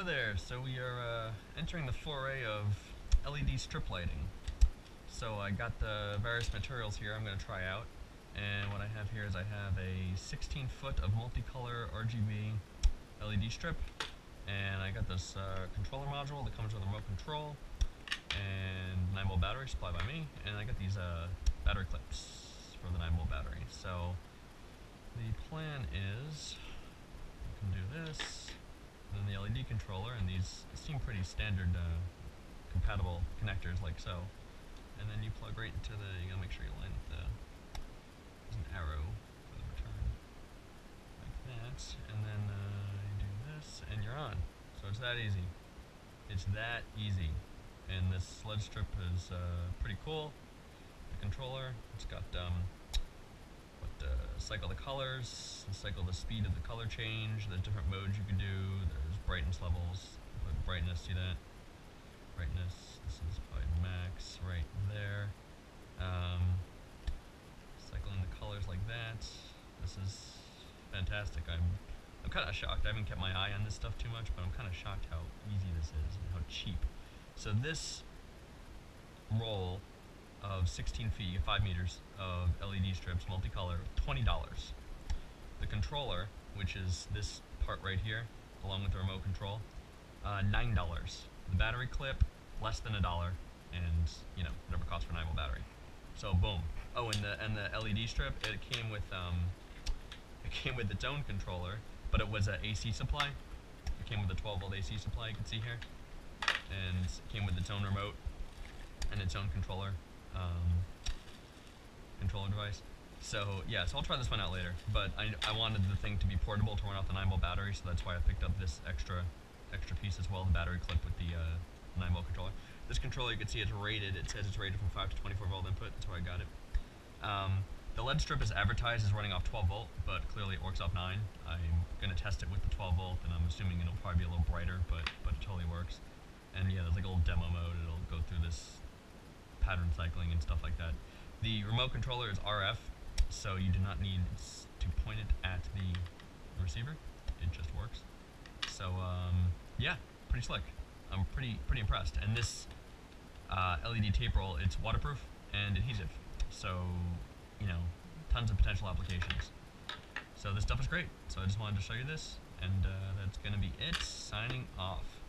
Hello there. So we are uh, entering the foray of LED strip lighting. So I got the various materials here I'm going to try out. And what I have here is I have a 16 foot of multicolor RGB LED strip. And I got this uh, controller module that comes with a remote control and 9 volt battery supplied by me. And I got these uh, battery clips for the 9 volt battery. So the plan is we can do this then the LED controller, and these seem pretty standard uh, compatible connectors like so. And then you plug right into the, you gotta make sure you line the, there's an arrow for the return, like that, and then uh, you do this, and you're on. So it's that easy. It's that easy. And this LED strip is uh, pretty cool. The controller, it's got um, uh, cycle the colors, cycle the speed of the color change, there's different modes you can do, there's brightness levels, put brightness, see that? Brightness, this is probably max right there. Um, cycling the colors like that, this is fantastic. I'm, I'm kind of shocked, I haven't kept my eye on this stuff too much, but I'm kind of shocked how easy this is and how cheap. So this roll of 16 feet, 5 meters of LED strips, multicolor, $20. The controller, which is this part right here, along with the remote control, uh, $9. The battery clip, less than a dollar, and, you know, whatever costs for 9 volt battery. So, boom. Oh, and the, and the LED strip, it came with, um, it came with its own controller, but it was an AC supply. It came with a 12 volt AC supply, you can see here. And came with its own remote and its own controller um, controller device. So yeah, so I'll try this one out later. But I, I wanted the thing to be portable to run off the 9 volt battery, so that's why I picked up this extra extra piece as well, the battery clip with the uh, 9 volt controller. This controller, you can see it's rated. It says it's rated from 5 to 24 volt input. That's where I got it. Um, the LED strip is advertised as running off 12 volt, but clearly it works off 9. I'm going to test it with the 12 volt, and I'm assuming it'll probably be a little brighter, but, but it totally works. And yeah, there's like a little demo mode. It'll go through this pattern cycling and stuff like that. The remote controller is RF, so you do not need to point it at the receiver. It just works. So um, yeah, pretty slick. I'm pretty pretty impressed. And this uh, LED tape roll, it's waterproof and adhesive. So you know, tons of potential applications. So this stuff is great. So I just wanted to show you this, and uh, that's gonna be it. Signing off.